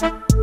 Bye.